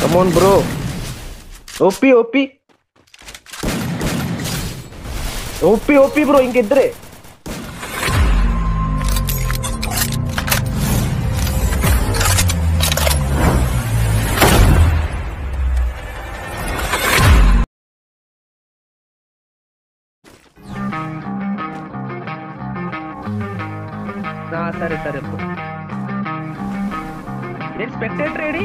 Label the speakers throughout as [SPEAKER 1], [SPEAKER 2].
[SPEAKER 1] Come on, bro. OP, OP. OP, OP, bro. இங்கித்திரே. சரி சரி ஏன் spectator AD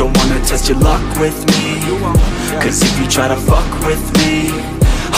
[SPEAKER 2] Don't wanna test your luck with me. Cause if you try to fuck with me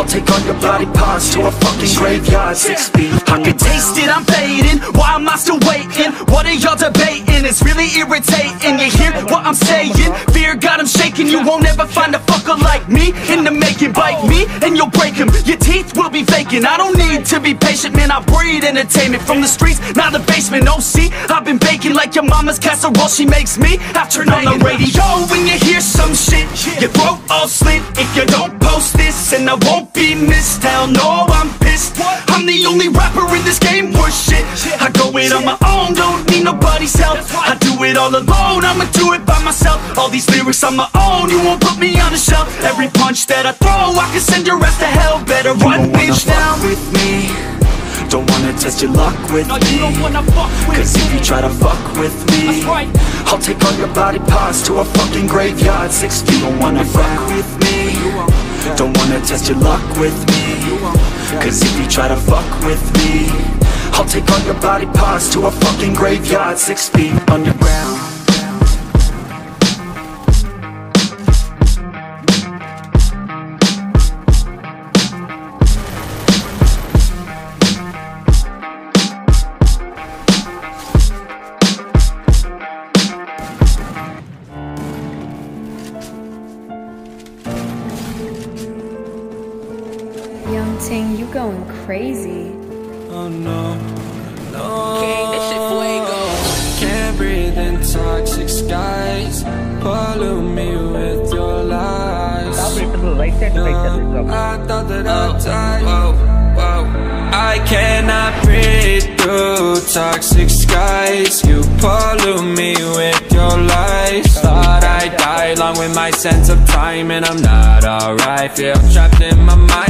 [SPEAKER 2] I'll take all your body parts to a fucking graveyard Six feet
[SPEAKER 3] I can taste it, I'm fading. Why am I still waiting? What are y'all debating? It's really irritating. You hear what I'm saying? Fear got him shaking. You won't ever find a fucker like me in the making. Bite me and you'll break him. Your teeth will be vacant. I don't need to be patient, man. I breed entertainment from the streets, not the basement. Oh, see, I've been baking like your mama's casserole. She makes me. I turn on the radio when you hear some shit. Your throat all slit if you don't post this, and I won't be missed. Hell no, I'm pissed. I'm the only rapper in this game worth shit. I go it on my own, don't need nobody's help. I do it all alone, I'ma do it by myself. All these lyrics on my own, you won't put me on the shelf. Every punch that I throw, I can send your ass to hell. Better
[SPEAKER 2] You
[SPEAKER 3] run, bitch, down.
[SPEAKER 2] with me Don't wanna test your luck with
[SPEAKER 3] No,
[SPEAKER 2] me
[SPEAKER 3] you don't wanna fuck with
[SPEAKER 2] Cause if you try to fuck with me
[SPEAKER 3] right.
[SPEAKER 2] I'll take all your body parts to a fucking graveyard. Six feet, you don't wanna fuck with me. Don't wanna test your luck with me. Cause if you try to fuck with me I'll take all your body parts to a fucking graveyard. Six feet underground
[SPEAKER 4] toxic skies. Pollute me with your lies. I thought that I'd oh, die oh, oh. I cannot breathe through toxic skies. You pollute me with your lies. Thought I'd die along with my sense of time And I'm not alright. Feel trapped in my mind.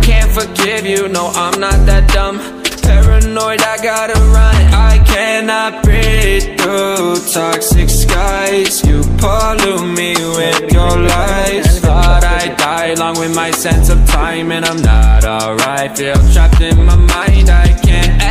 [SPEAKER 4] I can't forgive you, no, I'm not that dumb. Paranoid, I gotta run. I cannot breathe through toxic skies. You pollute me with your lies. Thought I'd die along with my sense of time, and I'm not alright. Feel trapped in my mind, I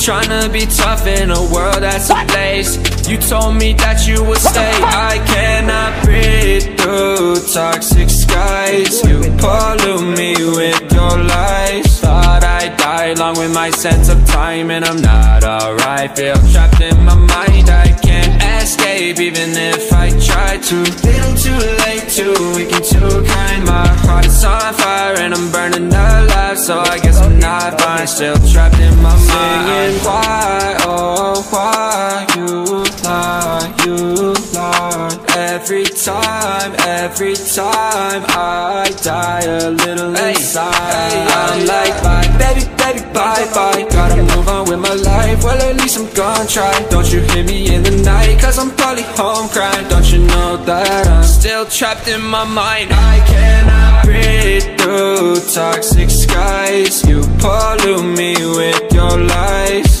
[SPEAKER 4] Tryna be tough in a world that's a place. You told me that you would stay. I cannot breathe through toxic skies. You pollute me with your lies. Thought I'd die along with my sense of time And I'm not alright. Feel trapped in my mind. I can't escape even if I try to. Little too late, too weak and too kind. My heart is on fire and I'm burning alive. So I guess I'm not fine. Still trapped in my mind time I die a little inside. I'm like bye, baby, baby, bye, bye. Gotta move on with my life, well at least I'm gonna try Don't you hear me in the night, cause I'm probably home crying. Don't you know that I'm still trapped in my mind? I cannot breathe through toxic skies. You pollute me with your lies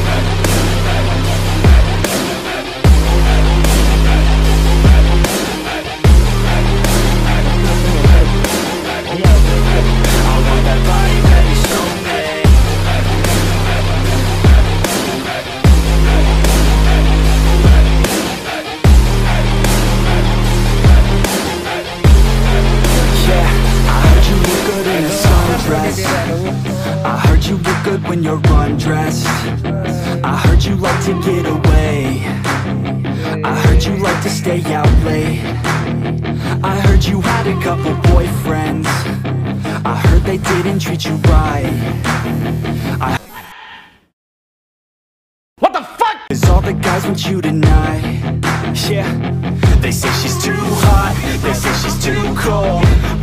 [SPEAKER 3] when you're undressed. I heard you like to get away. I heard you like to stay out late. I heard you had a couple boyfriends. I heard they didn't treat you right. I What the fuck? Cause all the guys want you tonight. Yeah. They say she's too hot. They say she's too cold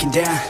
[SPEAKER 3] breaking down